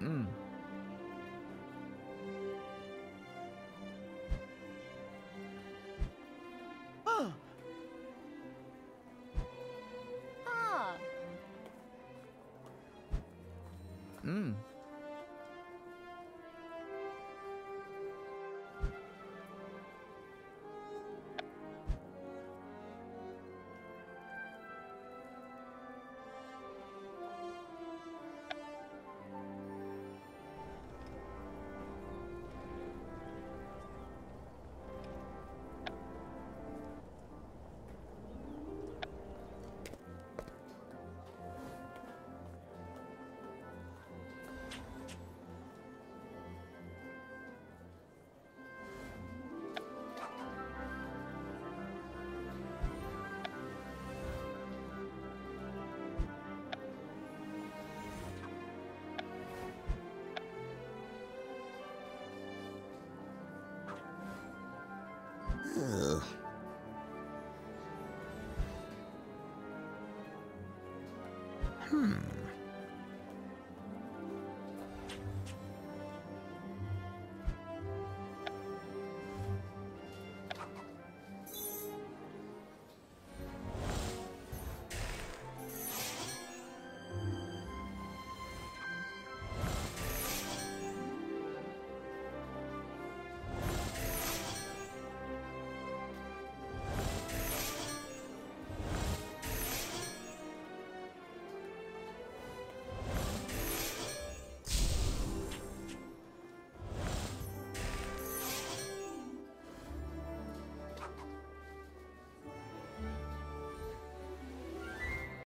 Mm. Ah. Mm. Hmm.